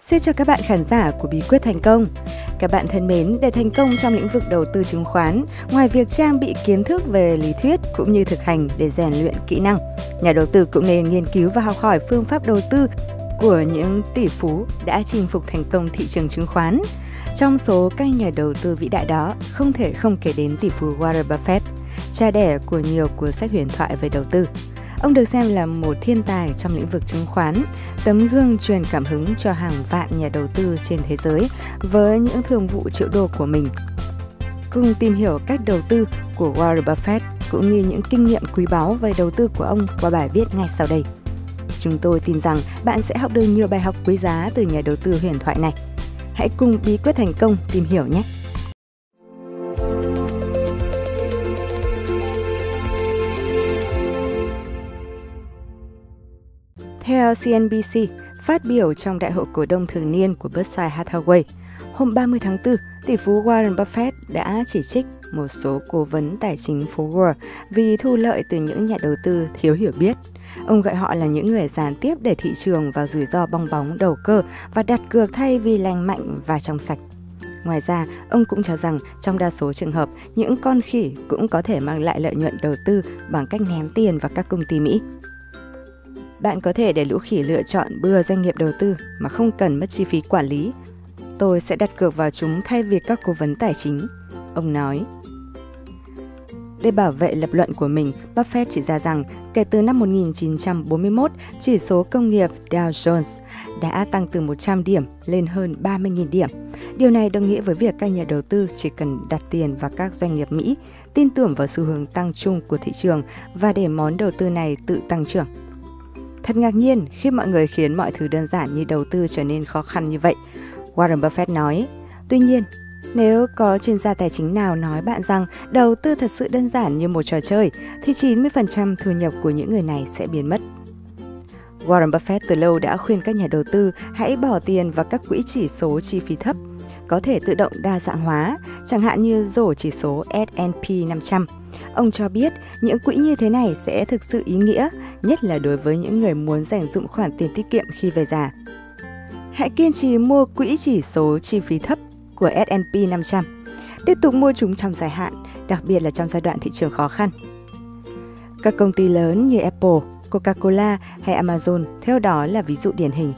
Xin chào các bạn khán giả của Bí quyết thành công. Các bạn thân mến, để thành công trong lĩnh vực đầu tư chứng khoán, ngoài việc trang bị kiến thức về lý thuyết cũng như thực hành để rèn luyện kỹ năng, nhà đầu tư cũng nên nghiên cứu và học hỏi phương pháp đầu tư của những tỷ phú đã chinh phục thành công thị trường chứng khoán. Trong số các nhà đầu tư vĩ đại đó, không thể không kể đến tỷ phú Warren Buffett, cha đẻ của nhiều cuốn sách huyền thoại về đầu tư. Ông được xem là một thiên tài trong lĩnh vực chứng khoán, tấm gương truyền cảm hứng cho hàng vạn nhà đầu tư trên thế giới với những thương vụ triệu đô của mình. Cùng tìm hiểu cách đầu tư của Warren Buffett cũng như những kinh nghiệm quý báu về đầu tư của ông qua bài viết ngay sau đây. Chúng tôi tin rằng bạn sẽ học được nhiều bài học quý giá từ nhà đầu tư huyền thoại này. Hãy cùng bí quyết thành công tìm hiểu nhé! Theo CNBC, phát biểu trong đại hội cổ đông thường niên của Berkshire Hathaway, hôm 30 tháng 4, tỷ phú Warren Buffett đã chỉ trích một số cố vấn tài chính phố Wall vì thu lợi từ những nhà đầu tư thiếu hiểu biết. Ông gọi họ là những người gián tiếp để thị trường vào rủi ro bong bóng đầu cơ và đặt cược thay vì lành mạnh và trong sạch. Ngoài ra, ông cũng cho rằng trong đa số trường hợp, những con khỉ cũng có thể mang lại lợi nhuận đầu tư bằng cách ném tiền vào các công ty Mỹ. Bạn có thể để lũ khỉ lựa chọn bừa doanh nghiệp đầu tư mà không cần mất chi phí quản lý. Tôi sẽ đặt cược vào chúng thay vì các cố vấn tài chính, ông nói. Để bảo vệ lập luận của mình, Buffett chỉ ra rằng kể từ năm 1941, chỉ số công nghiệp Dow Jones đã tăng từ 100 điểm lên hơn 30.000 điểm. Điều này đồng nghĩa với việc các nhà đầu tư chỉ cần đặt tiền vào các doanh nghiệp Mỹ, tin tưởng vào xu hướng tăng chung của thị trường và để món đầu tư này tự tăng trưởng. Thật ngạc nhiên khi mọi người khiến mọi thứ đơn giản như đầu tư trở nên khó khăn như vậy. Warren Buffett nói, tuy nhiên, nếu có chuyên gia tài chính nào nói bạn rằng đầu tư thật sự đơn giản như một trò chơi, thì 90% thu nhập của những người này sẽ biến mất. Warren Buffett từ lâu đã khuyên các nhà đầu tư hãy bỏ tiền vào các quỹ chỉ số chi phí thấp, có thể tự động đa dạng hóa, chẳng hạn như rổ chỉ số S&P 500 Ông cho biết những quỹ như thế này sẽ thực sự ý nghĩa, nhất là đối với những người muốn dành dụng khoản tiền tiết kiệm khi về già. Hãy kiên trì mua quỹ chỉ số chi phí thấp của S&P 500. Tiếp tục mua chúng trong dài hạn, đặc biệt là trong giai đoạn thị trường khó khăn. Các công ty lớn như Apple, Coca-Cola hay Amazon theo đó là ví dụ điển hình.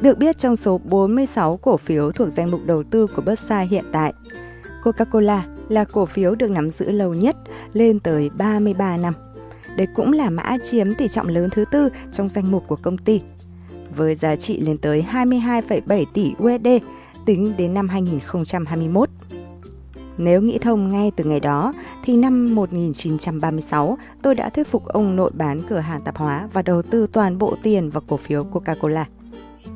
Được biết trong số 46 cổ phiếu thuộc danh mục đầu tư của Berkshire hiện tại, Coca-Cola là cổ phiếu được nắm giữ lâu nhất, lên tới 33 năm. Đây cũng là mã chiếm tỷ trọng lớn thứ tư trong danh mục của công ty, với giá trị lên tới 22,7 tỷ USD tính đến năm 2021. Nếu nghĩ thông ngay từ ngày đó, thì năm 1936, tôi đã thuyết phục ông nội bán cửa hàng tạp hóa và đầu tư toàn bộ tiền vào cổ phiếu Coca-Cola.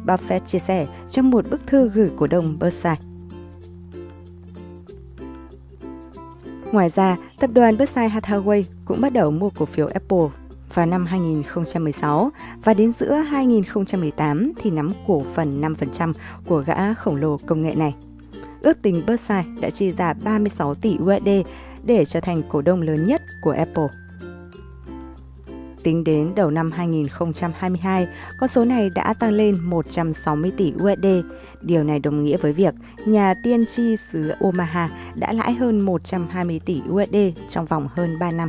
Buffett chia sẻ trong một bức thư gửi cổ đông Berkshire. Ngoài ra, tập đoàn Berkshire Hathaway cũng bắt đầu mua cổ phiếu Apple vào năm 2016 và đến giữa 2018 thì nắm cổ phần 5% của gã khổng lồ công nghệ này. Ước tính Berkshire đã chi ra 36 tỷ USD để trở thành cổ đông lớn nhất của Apple. Tính đến đầu năm 2022, con số này đã tăng lên 160 tỷ USD. Điều này đồng nghĩa với việc nhà tiên tri xứ Omaha đã lãi hơn 120 tỷ USD trong vòng hơn 3 năm.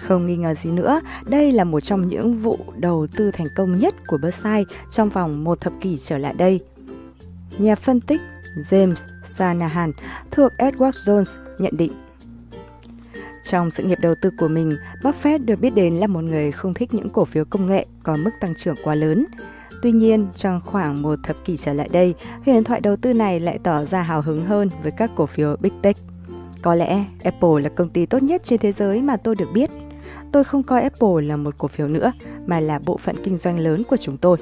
Không nghi ngờ gì nữa, đây là một trong những vụ đầu tư thành công nhất của Berkshire trong vòng một thập kỷ trở lại đây. Nhà phân tích James Sanahan thuộc Edward Jones nhận định trong sự nghiệp đầu tư của mình, Buffett được biết đến là một người không thích những cổ phiếu công nghệ có mức tăng trưởng quá lớn. Tuy nhiên, trong khoảng một thập kỷ trở lại đây, huyền thoại đầu tư này lại tỏ ra hào hứng hơn với các cổ phiếu Big Tech. Có lẽ Apple là công ty tốt nhất trên thế giới mà tôi được biết. Tôi không coi Apple là một cổ phiếu nữa, mà là bộ phận kinh doanh lớn của chúng tôi.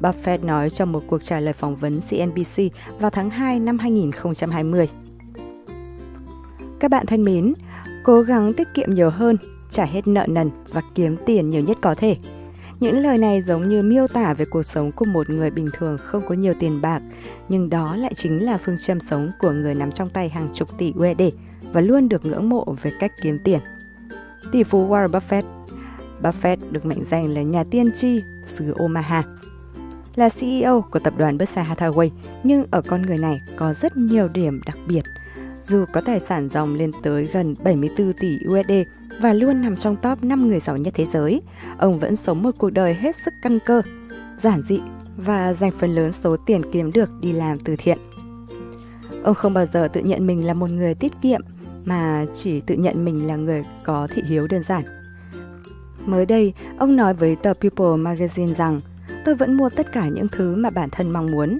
Buffett nói trong một cuộc trả lời phỏng vấn CNBC vào tháng 2 năm 2020. Các bạn thân mến, cố gắng tiết kiệm nhiều hơn, trả hết nợ nần và kiếm tiền nhiều nhất có thể. Những lời này giống như miêu tả về cuộc sống của một người bình thường không có nhiều tiền bạc, nhưng đó lại chính là phương châm sống của người nắm trong tay hàng chục tỷ USD và luôn được ngưỡng mộ về cách kiếm tiền. Tỷ phú Warren Buffett Buffett được mệnh danh là nhà tiên tri xứ Omaha. là CEO của tập đoàn Berkshire Hathaway, nhưng ở con người này có rất nhiều điểm đặc biệt. Dù có tài sản dòng lên tới gần 74 tỷ USD và luôn nằm trong top 5 người giàu nhất thế giới, ông vẫn sống một cuộc đời hết sức căn cơ, giản dị và dành phần lớn số tiền kiếm được đi làm từ thiện. Ông không bao giờ tự nhận mình là một người tiết kiệm mà chỉ tự nhận mình là người có thị hiếu đơn giản. Mới đây, ông nói với tờ People Magazine rằng tôi vẫn mua tất cả những thứ mà bản thân mong muốn.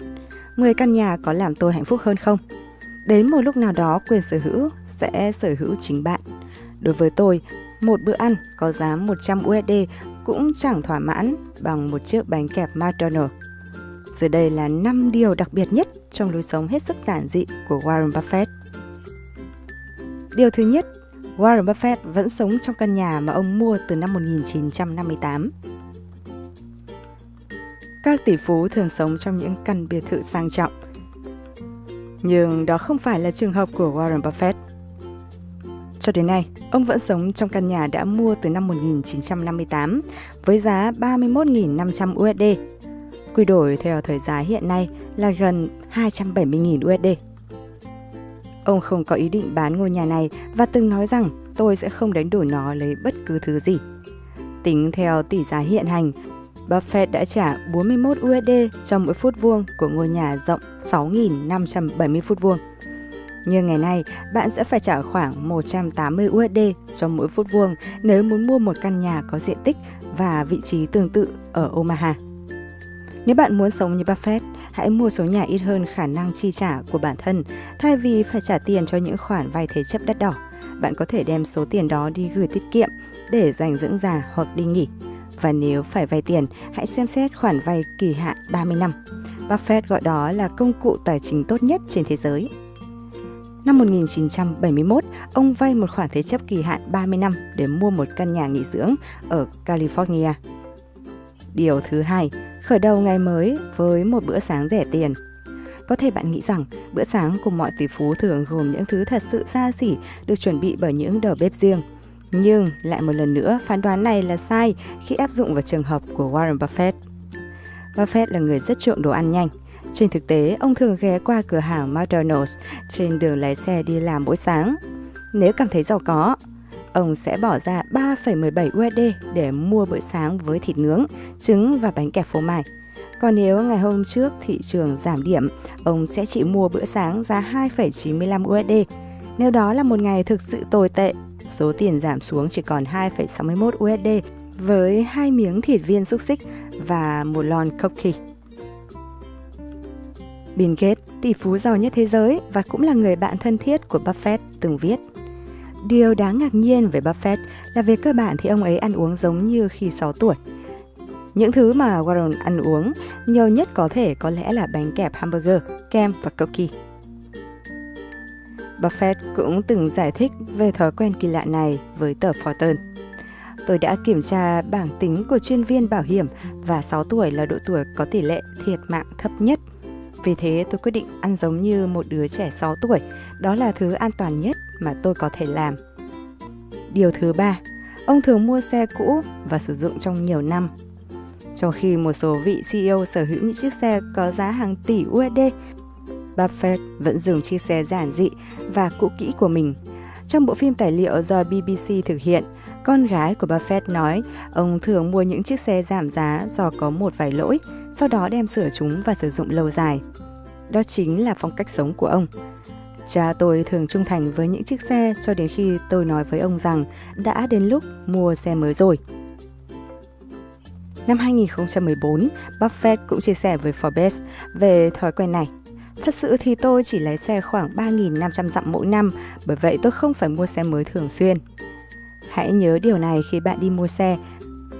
10 căn nhà có làm tôi hạnh phúc hơn không? Đến một lúc nào đó quyền sở hữu sẽ sở hữu chính bạn. Đối với tôi, một bữa ăn có giá 100 USD cũng chẳng thỏa mãn bằng một chiếc bánh kẹp McDonald's. Dưới đây là 5 điều đặc biệt nhất trong lối sống hết sức giản dị của Warren Buffett. Điều thứ nhất, Warren Buffett vẫn sống trong căn nhà mà ông mua từ năm 1958. Các tỷ phú thường sống trong những căn biệt thự sang trọng. Nhưng đó không phải là trường hợp của Warren Buffett. Cho đến nay, ông vẫn sống trong căn nhà đã mua từ năm 1958 với giá 31.500 USD. Quy đổi theo thời giá hiện nay là gần 270.000 USD. Ông không có ý định bán ngôi nhà này và từng nói rằng tôi sẽ không đánh đổi nó lấy bất cứ thứ gì. Tính theo tỷ giá hiện hành, Buffett đã trả 41 USD cho mỗi phút vuông của ngôi nhà rộng 6.570 phút vuông. Nhưng ngày nay, bạn sẽ phải trả khoảng 180 USD cho mỗi phút vuông nếu muốn mua một căn nhà có diện tích và vị trí tương tự ở Omaha. Nếu bạn muốn sống như Buffett, hãy mua số nhà ít hơn khả năng chi trả của bản thân thay vì phải trả tiền cho những khoản vay thế chấp đắt đỏ. Bạn có thể đem số tiền đó đi gửi tiết kiệm để dành dưỡng già hoặc đi nghỉ. Và nếu phải vay tiền, hãy xem xét khoản vay kỳ hạn 30 năm. Buffett gọi đó là công cụ tài chính tốt nhất trên thế giới. Năm 1971, ông vay một khoản thế chấp kỳ hạn 30 năm để mua một căn nhà nghỉ dưỡng ở California. Điều thứ hai, khởi đầu ngày mới với một bữa sáng rẻ tiền. Có thể bạn nghĩ rằng bữa sáng của mọi tỷ phú thường gồm những thứ thật sự xa xỉ được chuẩn bị bởi những đầu bếp riêng. Nhưng lại một lần nữa, phán đoán này là sai khi áp dụng vào trường hợp của Warren Buffett. Buffett là người rất chuộng đồ ăn nhanh. Trên thực tế, ông thường ghé qua cửa hàng McDonald's trên đường lái xe đi làm mỗi sáng. Nếu cảm thấy giàu có, ông sẽ bỏ ra 3,17 USD để mua bữa sáng với thịt nướng, trứng và bánh kẹp phô mai. Còn nếu ngày hôm trước thị trường giảm điểm, ông sẽ chỉ mua bữa sáng giá 2,95 USD. Nếu đó là một ngày thực sự tồi tệ, số tiền giảm xuống chỉ còn 2,61 USD với hai miếng thịt viên xúc xích và một lon cookie. Bill Gates, tỷ phú giàu nhất thế giới và cũng là người bạn thân thiết của Buffett từng viết Điều đáng ngạc nhiên về Buffett là về cơ bản thì ông ấy ăn uống giống như khi 6 tuổi. Những thứ mà Warren ăn uống nhiều nhất có thể có lẽ là bánh kẹp hamburger, kem và cookie. Buffett cũng từng giải thích về thói quen kỳ lạ này với tờ Fortune. Tôi đã kiểm tra bảng tính của chuyên viên bảo hiểm và 6 tuổi là độ tuổi có tỷ lệ thiệt mạng thấp nhất. Vì thế tôi quyết định ăn giống như một đứa trẻ 6 tuổi, đó là thứ an toàn nhất mà tôi có thể làm. Điều thứ ba, ông thường mua xe cũ và sử dụng trong nhiều năm. Trong khi một số vị CEO sở hữu những chiếc xe có giá hàng tỷ USD, Buffett vẫn dùng chiếc xe giản dị và cũ kỹ của mình. Trong bộ phim tài liệu do BBC thực hiện, con gái của Buffett nói ông thường mua những chiếc xe giảm giá do có một vài lỗi, sau đó đem sửa chúng và sử dụng lâu dài. Đó chính là phong cách sống của ông. Cha tôi thường trung thành với những chiếc xe cho đến khi tôi nói với ông rằng đã đến lúc mua xe mới rồi. Năm 2014, Buffett cũng chia sẻ với Forbes về thói quen này. Thật sự thì tôi chỉ lái xe khoảng 3.500 dặm mỗi năm, bởi vậy tôi không phải mua xe mới thường xuyên. Hãy nhớ điều này khi bạn đi mua xe,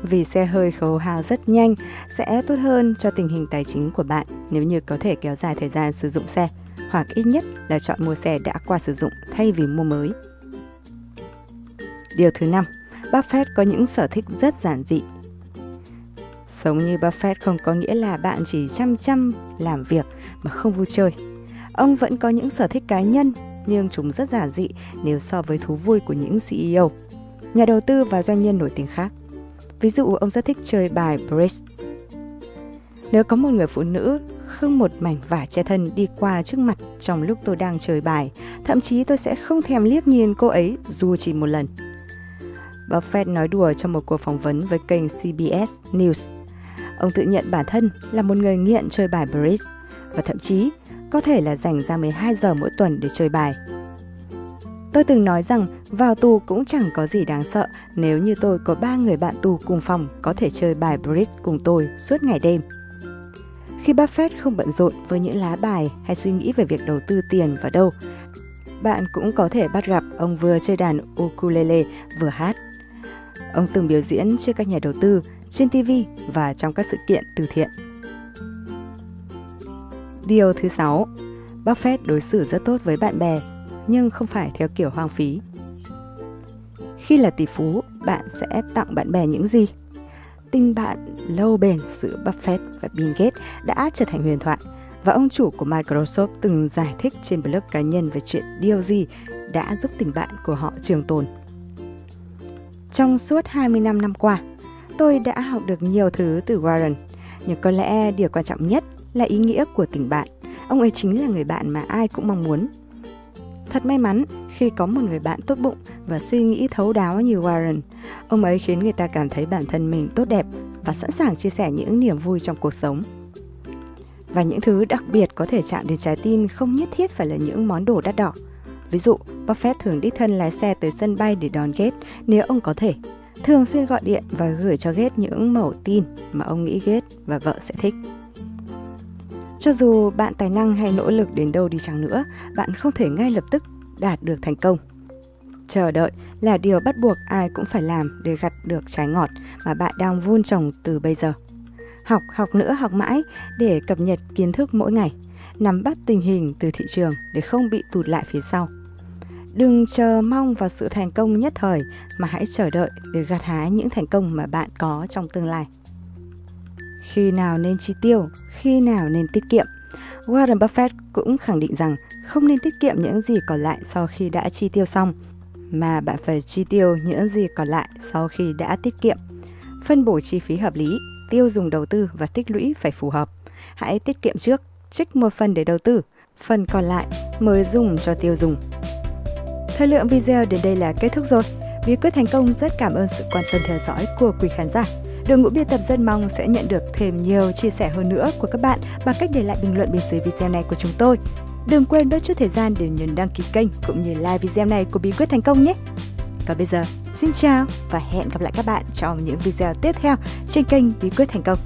vì xe hơi khấu hao rất nhanh sẽ tốt hơn cho tình hình tài chính của bạn nếu như có thể kéo dài thời gian sử dụng xe hoặc ít nhất là chọn mua xe đã qua sử dụng thay vì mua mới. Điều thứ năm, Buffett có những sở thích rất giản dị. Sống như Buffett không có nghĩa là bạn chỉ chăm chăm làm việc mà không vui chơi. Ông vẫn có những sở thích cá nhân nhưng chúng rất giản dị nếu so với thú vui của những CEO, nhà đầu tư và doanh nhân nổi tiếng khác. Ví dụ ông rất thích chơi bài bridge. Nếu có một người phụ nữ không một mảnh vải che thân đi qua trước mặt trong lúc tôi đang chơi bài, thậm chí tôi sẽ không thèm liếc nhìn cô ấy dù chỉ một lần. Buffett nói đùa trong một cuộc phỏng vấn với kênh CBS News. Ông tự nhận bản thân là một người nghiện chơi bài bridge và thậm chí có thể là dành ra 12 giờ mỗi tuần để chơi bài. Tôi từng nói rằng vào tù cũng chẳng có gì đáng sợ nếu như tôi có ba người bạn tù cùng phòng có thể chơi bài bridge cùng tôi suốt ngày đêm. Khi Buffett không bận rộn với những lá bài hay suy nghĩ về việc đầu tư tiền vào đâu, bạn cũng có thể bắt gặp ông vừa chơi đàn ukulele vừa hát. Ông từng biểu diễn trước các nhà đầu tư, trên TV và trong các sự kiện từ thiện. Điều thứ 6. Buffett đối xử rất tốt với bạn bè, nhưng không phải theo kiểu hoang phí. Khi là tỷ phú, bạn sẽ tặng bạn bè những gì? Tình bạn lâu bền giữa Buffett và Bill Gates đã trở thành huyền thoại và ông chủ của Microsoft từng giải thích trên blog cá nhân về chuyện điều gì đã giúp tình bạn của họ trường tồn. Trong suốt 25 năm qua, tôi đã học được nhiều thứ từ Warren, nhưng có lẽ điều quan trọng nhất là ý nghĩa của tình bạn. Ông ấy chính là người bạn mà ai cũng mong muốn. Thật may mắn khi có một người bạn tốt bụng và suy nghĩ thấu đáo như Warren. Ông ấy khiến người ta cảm thấy bản thân mình tốt đẹp và sẵn sàng chia sẻ những niềm vui trong cuộc sống. Và những thứ đặc biệt có thể chạm đến trái tim không nhất thiết phải là những món đồ đắt đỏ. Ví dụ, Buffett thường đích thân lái xe tới sân bay để đón Gates nếu ông có thể. Thường xuyên gọi điện và gửi cho Gates những mẫu tin mà ông nghĩ Gates và vợ sẽ thích. Cho dù bạn tài năng hay nỗ lực đến đâu đi chăng nữa, bạn không thể ngay lập tức đạt được thành công. Chờ đợi là điều bắt buộc ai cũng phải làm để gặt được trái ngọt mà bạn đang vun trồng từ bây giờ. Học, học nữa, học mãi để cập nhật kiến thức mỗi ngày, nắm bắt tình hình từ thị trường để không bị tụt lại phía sau. Đừng chờ mong vào sự thành công nhất thời mà hãy chờ đợi để gặt hái những thành công mà bạn có trong tương lai khi nào nên chi tiêu, khi nào nên tiết kiệm. Warren Buffett cũng khẳng định rằng không nên tiết kiệm những gì còn lại sau khi đã chi tiêu xong, mà bạn phải chi tiêu những gì còn lại sau khi đã tiết kiệm. Phân bổ chi phí hợp lý, tiêu dùng đầu tư và tích lũy phải phù hợp. Hãy tiết kiệm trước, trích một phần để đầu tư, phần còn lại mới dùng cho tiêu dùng. Thời lượng video đến đây là kết thúc rồi. Bí quyết thành công rất cảm ơn sự quan tâm theo dõi của quý khán giả. Đội ngũ biên tập rất mong sẽ nhận được thêm nhiều chia sẻ hơn nữa của các bạn bằng cách để lại bình luận bên dưới video này của chúng tôi. Đừng quên bớt chút thời gian để nhấn đăng ký kênh cũng như like video này của Bí quyết thành công nhé. Còn bây giờ, xin chào và hẹn gặp lại các bạn trong những video tiếp theo trên kênh Bí quyết thành công.